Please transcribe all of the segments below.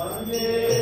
Amen.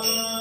Bye.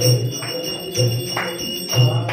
Thank you.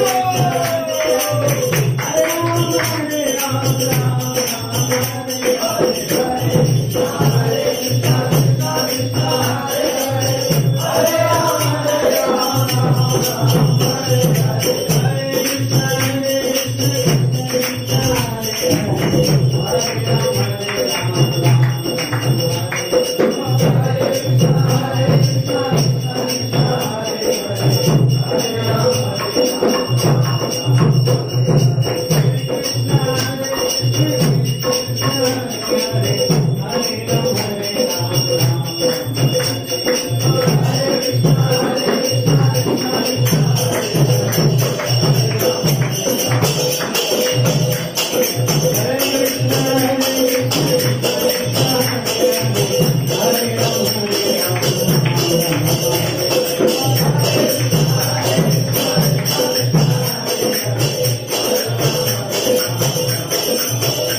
Thank you.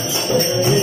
Música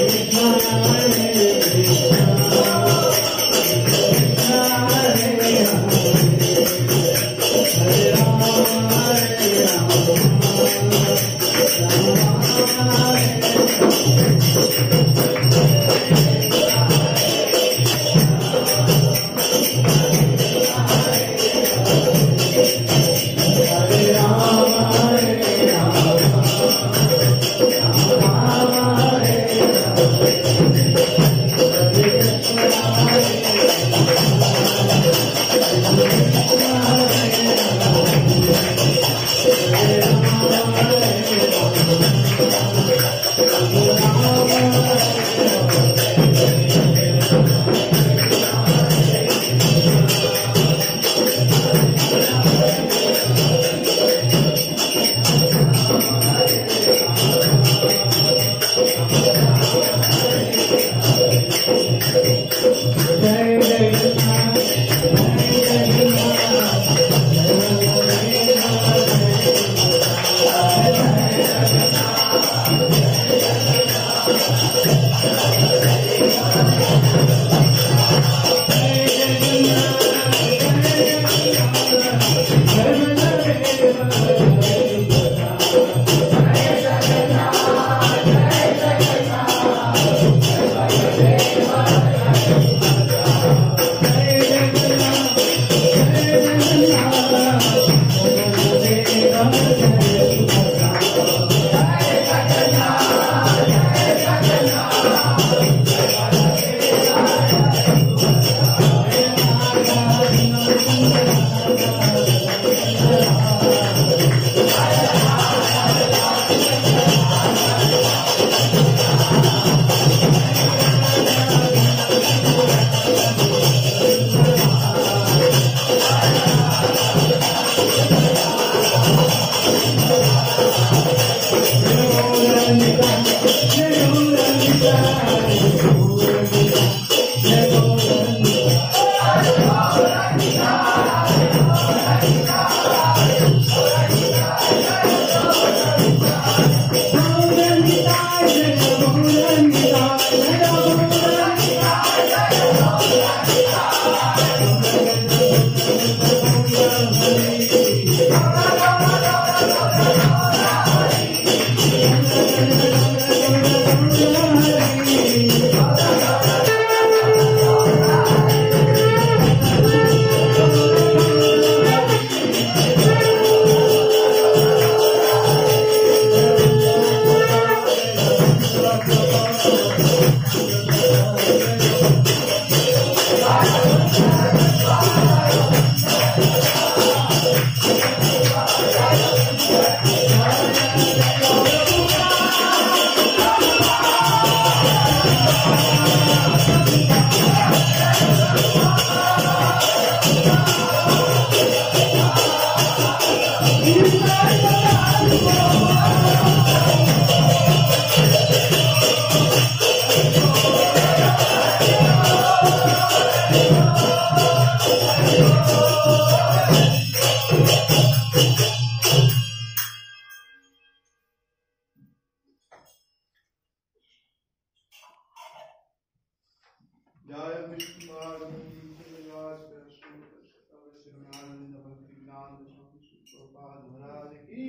Nath Maharaj की।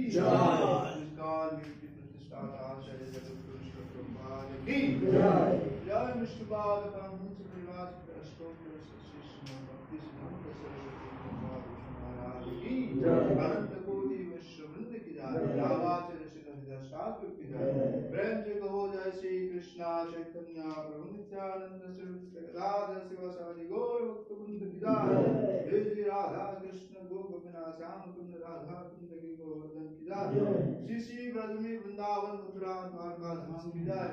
काल की प्रतिष्ठाता शरीर जगत भगवान की। जय। विष्णुपाद परमहंस परिवार अष्टोक श्री भक्ति श्रीमंत सरस्वती महाराज की। अनंत कोटि विश्ववृंद की जय। रावाचर श्री शास्त्र की जय। प्रेम से कहो जय श्री कृष्णा चैतन्य प्रभु नित्यानंद श्री राधा शिव सारी गौर भक्त वृंद की जय श्री राधा कृष्ण गोप श्याम कुंड राधा कुंड की गोवर्धन की जाए श्री श्री ब्रज में वृंदावन मथुरा द्वारका धाम की जाए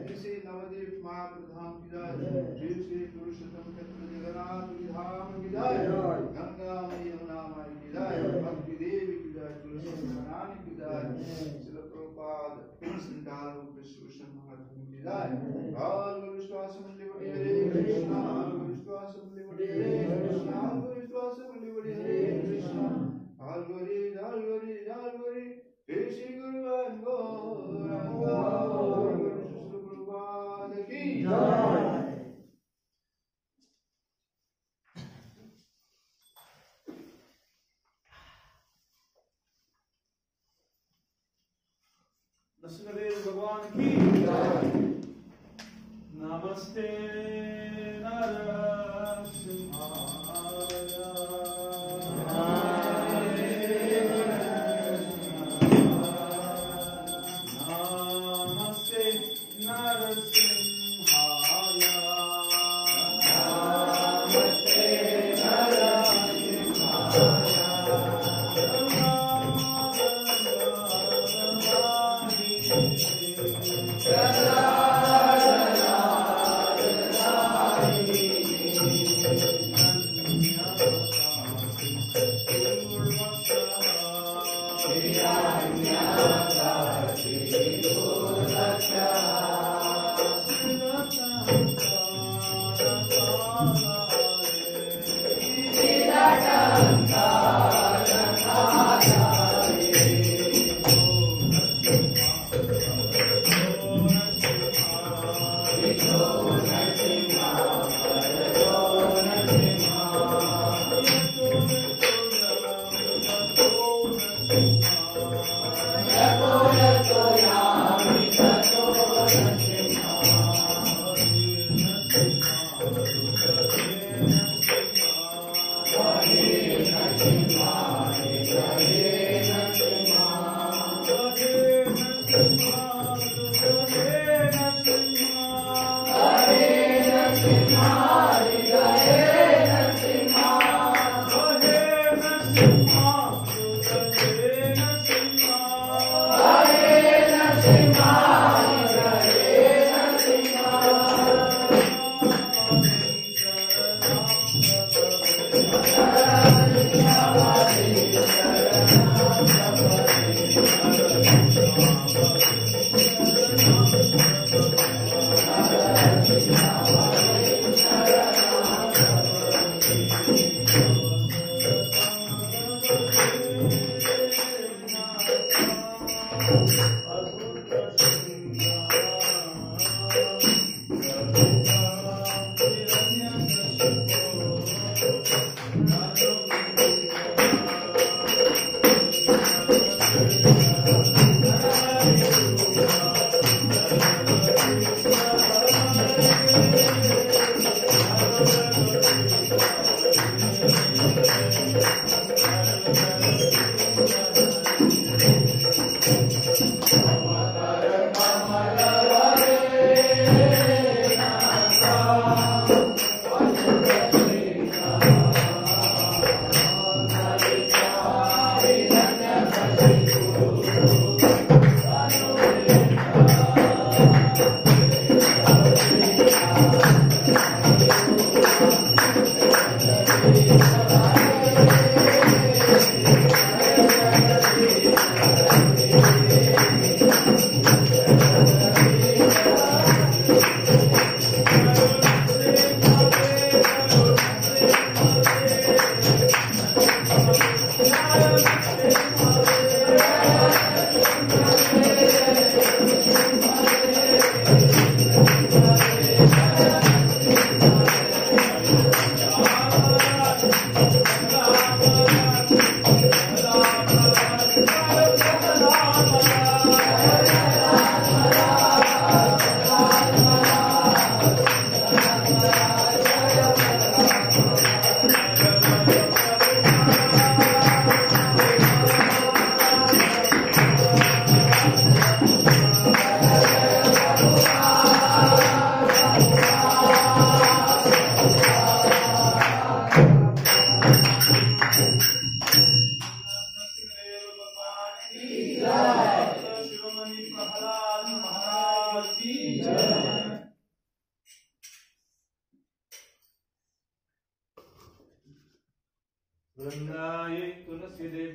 श्री श्री नवदीप मायापुर धाम की जाए श्री श्री पुरुषोत्तम चंद्र जगन्नाथ की धाम की जाए गंगा मई यमुना माई की जाए भक्ति देवी की जाए तुलसी की जाए श्री प्रभुपाद संतान विश्वभूषण की जाए और विश्वास मंदिर Krishna Dalgori, Dalgori, Dalgori, Shri Guru Angora, Ki Jai. Krishnadeva ki. की नमस्ते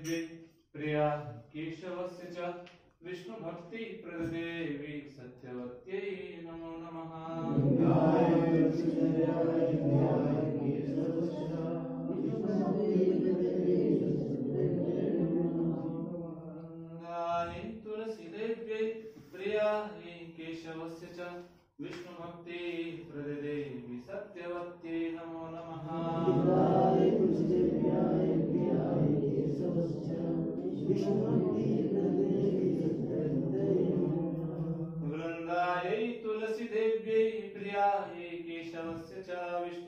दिव्ये प्रिया केशवस्य च विष्णुभक्ति प्रदेवी सत्यवत्यै नमो नमः। तुलसीदेव्यै प्रियायै केशवस्य च विष्णुभक्ति प्रदेवी सत्यवत्यै नमो नमः। वृन्दायै तुलसीदेव्यै प्रियायै केशवस्य च Vishnu.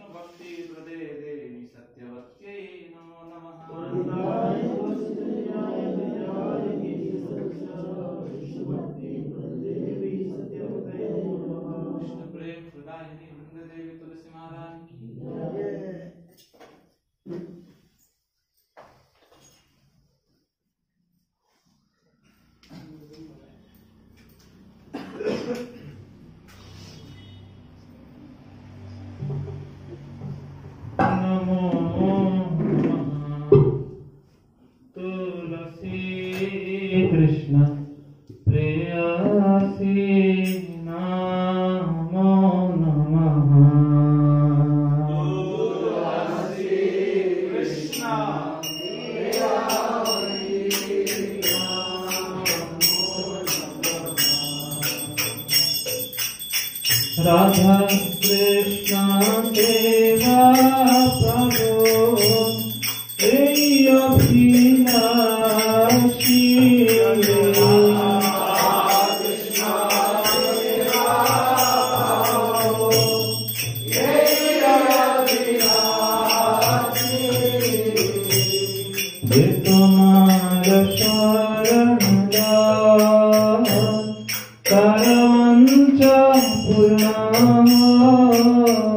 Oh.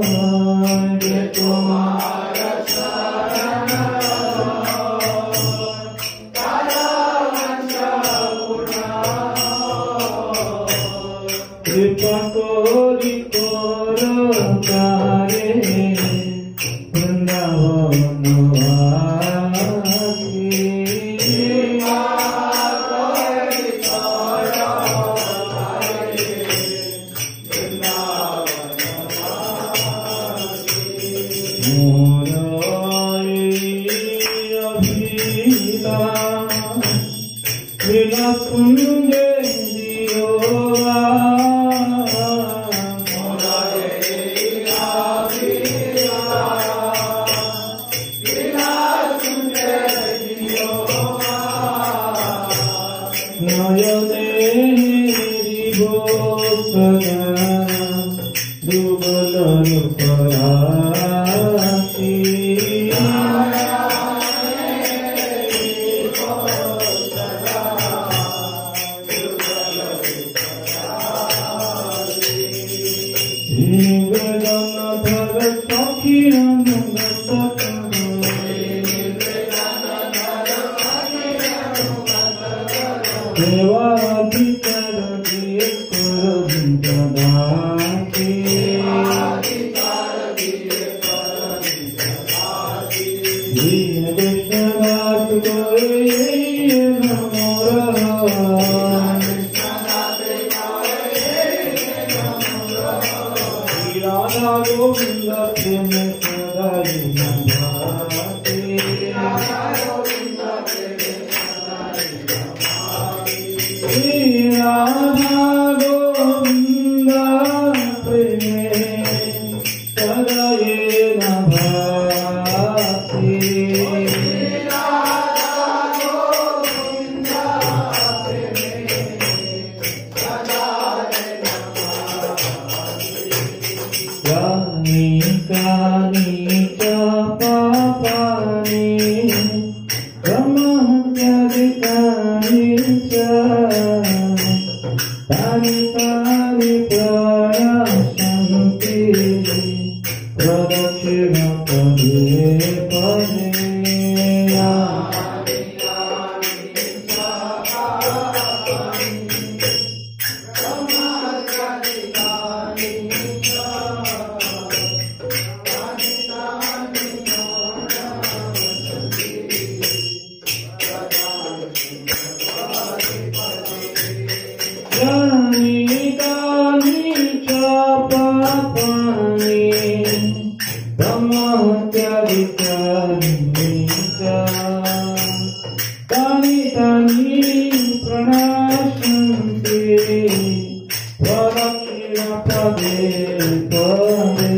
Thank you.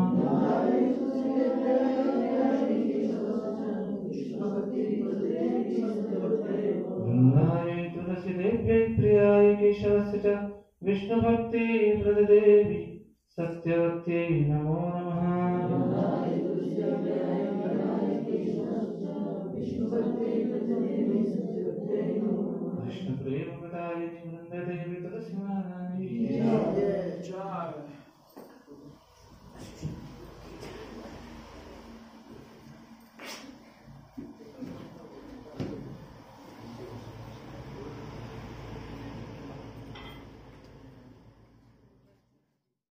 Vishnu विष्णुभक्ति देवी सत्यवत्यै नमो नमः। विष्णुप्रेमप्रदायिनि वृन्ददेवी तदसिंहानि